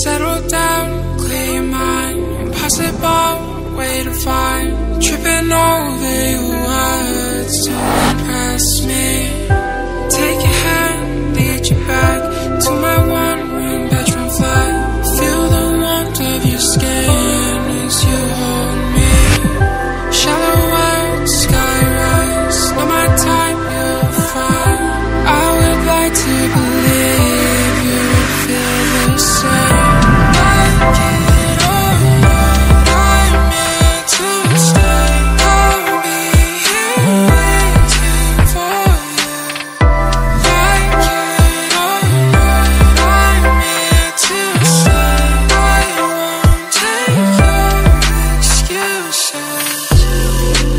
Settle down, Thank you.